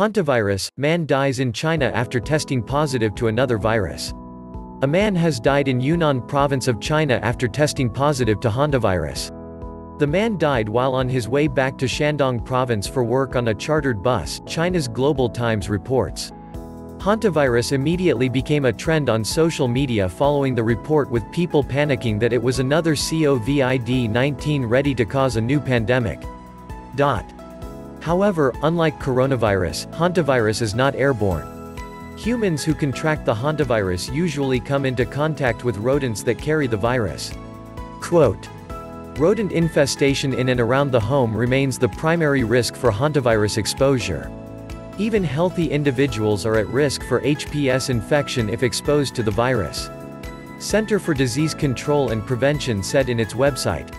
Hantavirus, man dies in China after testing positive to another virus. A man has died in Yunnan province of China after testing positive to hantavirus. The man died while on his way back to Shandong province for work on a chartered bus, China's Global Times reports. Hantavirus immediately became a trend on social media following the report with people panicking that it was another COVID-19 ready to cause a new pandemic. Dot. However, unlike coronavirus, hantavirus is not airborne. Humans who contract the hantavirus usually come into contact with rodents that carry the virus. Quote. Rodent infestation in and around the home remains the primary risk for hantavirus exposure. Even healthy individuals are at risk for HPS infection if exposed to the virus. Center for Disease Control and Prevention said in its website.